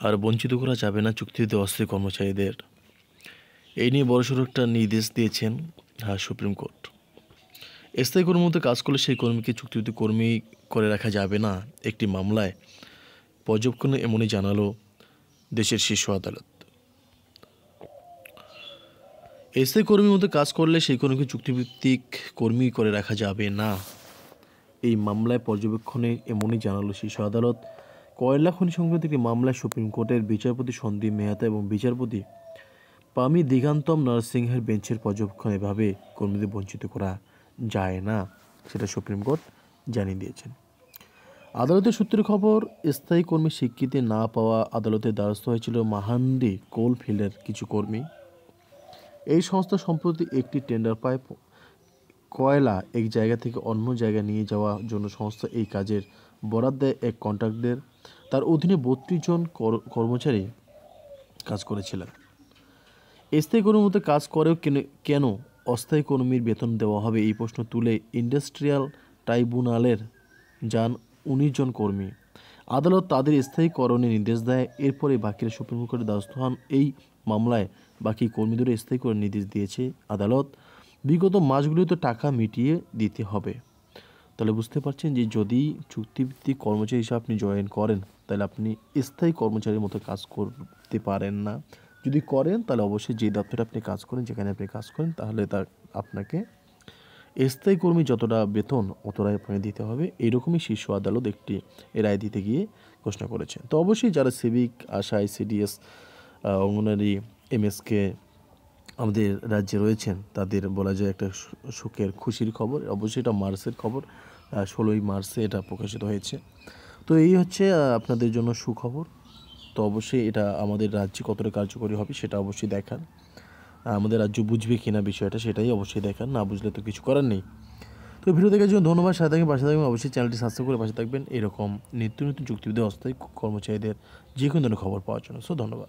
আর বঞ্চিত করা যাবে না চুক্তিতে অস্থায়ী কর্মচারীদের। এই নিয়ে বড়সড় একটা নির্দেশ দিয়েছেন হ্যাঁ সুপ্রিম কোর্ট। স্থায়ী কর্মীর মধ্যে কাজ করলে সেই কর্মীকে চুক্তিতে কর্মী করে রাখা যাবে না একটি মামলায়। পর্যবেক্ষণে এমনই জানালো দেশের শীর্ষ আদালত। স্থায়ী কর্মীর মধ্যে কাজ করলে সেই কর্মীকে চুক্তিভিত্তিক কর্মী করে রাখা যাবে না। এই মামলায় পর্যবেক্ষণে এমনই জানালো শীর্ষ আদালত। কয়লা খনি সংক্রান্ত একটি মামলায় সুপ্রিম কোর্টের বিচারপতি সন্দীপ মেহতা এবং বিচারপতি পামি দিগান্তম নরসিংহের বেঞ্চের পর্যবেক্ষণ এভাবে কর্মীদের বঞ্চিত করা যায় না, সেটা সুপ্রিম কোর্ট জানিয়ে দিয়েছেন। আদালতের সূত্রের খবর, স্থায়ী কর্মী স্বীকৃতি না পাওয়া আদালতের দ্বারস্থ হয়েছিল মাহান্ডি কোলফিল্ডের কিছু কর্মী। এই সংস্থা সম্প্রতি একটি টেন্ডার পাইপ কয়লা এক জায়গা থেকে অন্য জায়গায় নিয়ে যাওয়ার জন্য সংস্থা এই কাজের বরাদ দেয় এক কন্ট্রাক্টদের। তার অধীনে বত্রিশ জন কর- কর্মচারী কাজ করেছিলেন। স্থায়ী কর্মীর মধ্যে কাজ করেও কেন কেন অস্থায়ী কর্মীর বেতন দেওয়া হবে এই প্রশ্ন তুলে ইন্ডাস্ট্রিয়াল ট্রাইব্যুনালের যান উনিশ জন কর্মী। আদালত তাদের স্থায়ীকরণে নির্দেশ দেয়। এরপরে বাকিরা সুপ্রিম কোর্টের দ্বারস্থ হন। এই মামলায় বাকি কর্মীদের স্থায়ী করে নির্দেশ দিয়েছে আদালত। বিগত মাসগুলিতে টাকা মিটিয়ে দিতে হবে। তাহলে বুঝতে পারছেন যে যদি চুক্তিভিত্তিক কর্মচারী হিসাবে আপনি জয়েন করেন তাহলে আপনি স্থায়ী কর্মচারীর মতো কাজ করতে পারেন না। যদি করেন, তাহলে অবশ্যই যে দপ্তরে আপনি কাজ করেন, যেখানে আপনি কাজ করেন, তাহলে তা আপনাকে স্থায়ী কর্মী যতটা বেতন, অতটাই আপনাকে দিতে হবে। এইরকমই শীর্ষ আদালত একটি রায় দিতে গিয়ে ঘোষণা করেছেন। তো অবশ্যই যারা সিভিক, আশা, আইসিডিএস অঙ্গনারী এমএসকে আমাদের রাজ্যে রয়েছেন, তাদের বলা যায় একটা সুখের, খুশির খবর। অবশ্যই এটা মার্চের খবর। ষোলোই মার্চে এটা প্রকাশিত হয়েছে। তো এই হচ্ছে আপনাদের জন্য সুখবর। তো অবশ্যই এটা আমাদের রাজ্যে কতটা কার্যকরী হবে সেটা অবশ্যই দেখান। আমাদের রাজ্য বুঝবে কিনা বিষয়টা সেটাই অবশ্যই দেখান, না বুঝলে তো কিছু করার নেই। তো ভিডিও দেখার জন্য ধন্যবাদ, সাথে থাকবেন, পাশে থাকবেন, অবশ্যই চ্যানেলটি সাবস্ক্রাইব করে পাশে থাকবেন। এরকম নিত্য নতুন যুক্তিবিদ্যা অস্থায়ী কর্মচারীদের যে কোনো ধরনের খবর পাওয়ার জন্য। সো ধন্যবাদ।